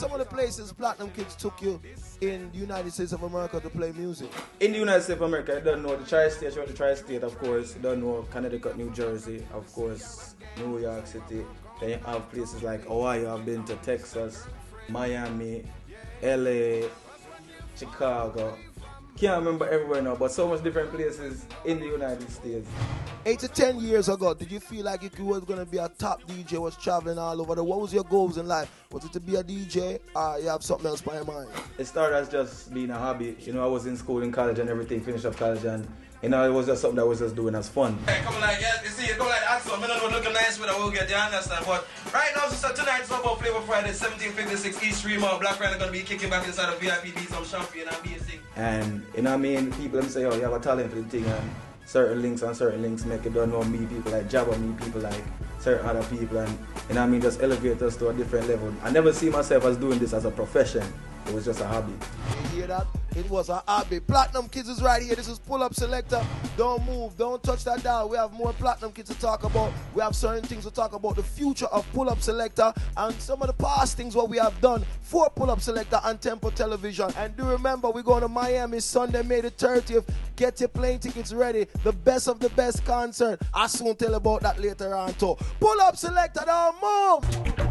some of the places Platinum Kids took you in the United States of America to play music? In the United States of America, I don't know the tri-state, the tri-state, of course. You don't know Connecticut, New Jersey, of course, New York City. Then you have places like Ohio. I've been to Texas, Miami, LA, Chicago. Can't remember everywhere now, but so much different places in the United States. Eight to ten years ago, did you feel like you was gonna be a top DJ? Was traveling all over the? What was your goals in life? Was it to be a DJ, or uh, you have something else by your mind? It started as just being a hobby. You know, I was in school, in college, and everything. Finished up college, and you know, it was just something that I was just doing as fun. Hey, come like, yeah, you see, it come like that, so I don't know, looking nice with I will get, you understand? But right now, so tonight, it's about Flavor Friday, 1756 East Fremont. Black Friday gonna be kicking back inside the VIP, be some champagne and music. And you know what I mean? People them say, oh, you have a talent for the thing, and certain links and certain links make it don't know me people like Jabba, me people like certain other people, and you know what I mean? Just elevate us to a different level. I never see myself as doing this as a profession. It was just a hobby. You hear that? It was a hobby. Platinum Kids is right here. This is Pull Up Selecta. Don't move. Don't touch that dial. We have more Platinum Kids to talk about. We have certain things to talk about. The future of Pull Up Selecta and some of the past things what we have done for Pull Up Selecta and Tempo Television. And do remember, we're going to Miami Sunday, May the 30th. Get your plane tickets ready. The best of the best concert. I soon tell about that later on too. Pull Up Selecta. Don't move.